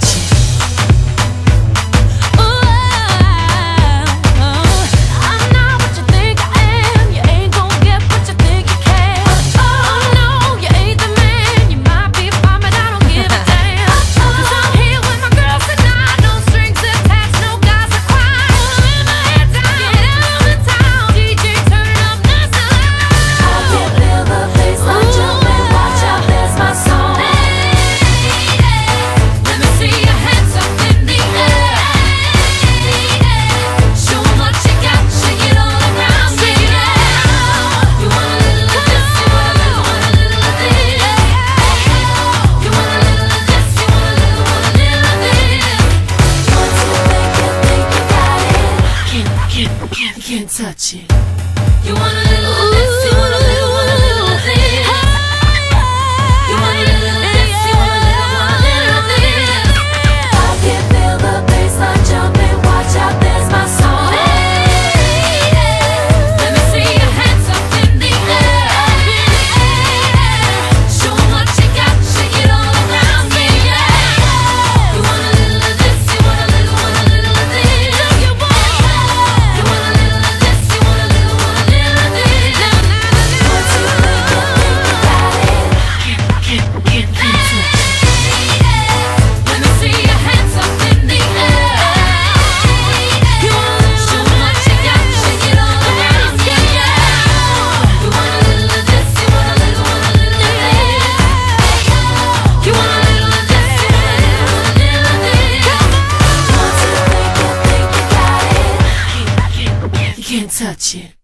Versace. can't touch it. You want a little Ooh. you Can't touch it.